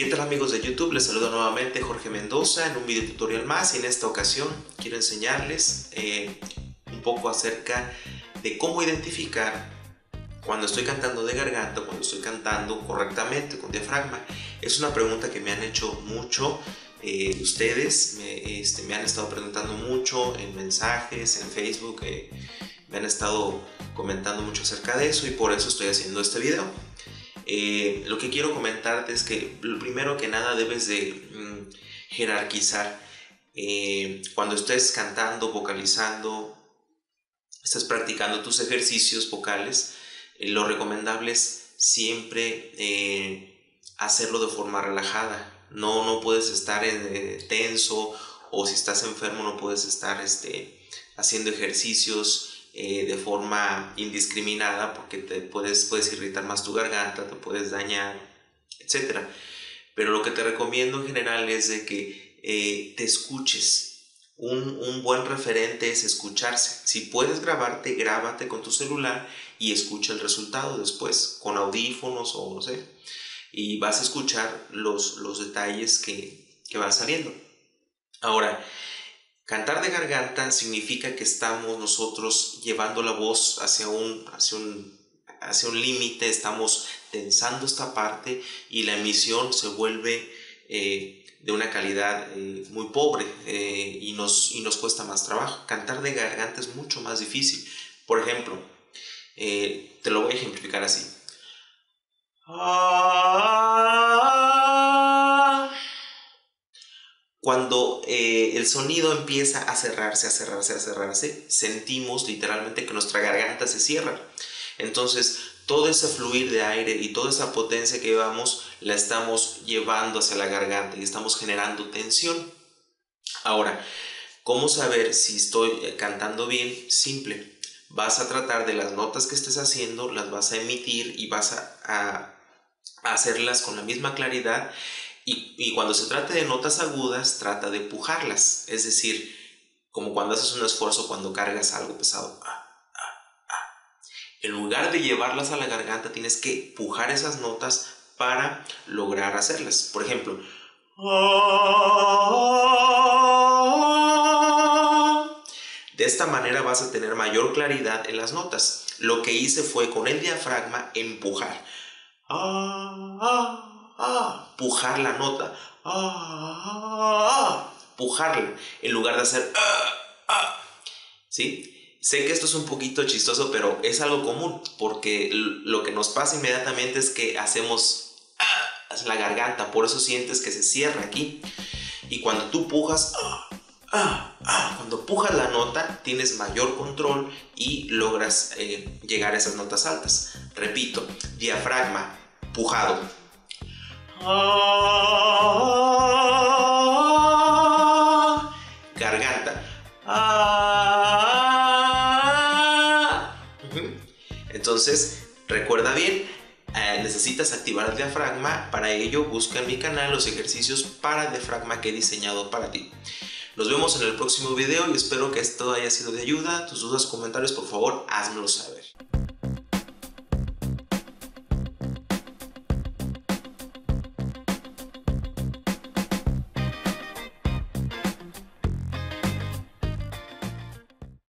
¿Qué tal amigos de YouTube? Les saludo nuevamente Jorge Mendoza en un video tutorial más y en esta ocasión quiero enseñarles eh, un poco acerca de cómo identificar cuando estoy cantando de garganta, cuando estoy cantando correctamente con diafragma. Es una pregunta que me han hecho mucho eh, ustedes, me, este, me, han estado preguntando mucho en mensajes, en Facebook, eh, me han estado comentando mucho acerca de eso y por eso estoy haciendo este video. Eh, lo que quiero comentarte es que lo primero que nada debes de mm, jerarquizar. Eh, cuando estés cantando, vocalizando, estás practicando tus ejercicios vocales, eh, lo recomendable es siempre hacerlo de forma relajada. No, no puedes estar en, tenso o si estás enfermo no puedes estar este, haciendo ejercicios eh, de forma indiscriminada porque te puedes, puedes irritar más tu garganta, te puedes dañar, etc. Pero lo que te recomiendo en general es de que eh, te escuches. Un, un, buen referente es escucharse. Si puedes grabarte, grábate con tu celular y escucha el resultado después con audífonos o no sé. Y vas a escuchar los, los detalles que, que van saliendo. Ahora, Cantar de garganta significa que estamos nosotros llevando la voz hacia un, hacia un, hacia un límite, estamos tensando esta parte y la emisión se vuelve eh, de una calidad eh, muy pobre eh, y, nos, y nos cuesta más trabajo. Cantar de garganta es mucho más difícil. Por ejemplo, te lo voy a ejemplificar así. Cuando eh, el sonido empieza a cerrarse, a cerrarse, a cerrarse, sentimos literalmente que nuestra garganta se cierra. Entonces, todo ese fluir de aire y toda esa potencia que llevamos la estamos llevando hacia la garganta y estamos generando tensión. Ahora, ¿cómo saber si estoy eh, cantando bien? Simple. Vas a tratar de las notas que estés haciendo, las vas a emitir y vas a hacerlas con la misma claridad y, cuando se trata de notas agudas, trata de pujarlas. Es decir, como cuando haces un esfuerzo cuando cargas algo pesado. Ah, ah, ah. En lugar de llevarlas a la garganta, tienes que pujar esas notas para lograr hacerlas. Por ejemplo, de esta manera vas a tener mayor claridad en las notas. Lo que hice fue con el diafragma empujar. Ah, pujar la nota, ah, pujarla, en lugar de hacer, ah, ¿sí? Sé que esto es un poquito chistoso, pero es algo común, porque lo que nos pasa inmediatamente es que hacemos la garganta, por eso sientes que se cierra aquí. Y cuando tú pujas, cuando pujas la nota, tienes mayor control y logras eh, llegar a esas notas altas. Repito, diafragma, pujado, Ah, garganta. Entonces, recuerda bien, eh, necesitas activar el diafragma. Para ello, busca en mi canal los ejercicios para diafragma que he diseñado para ti. Nos vemos en el próximo video y espero que esto haya sido de ayuda. Tus dudas, comentarios, por favor, házmelo saber.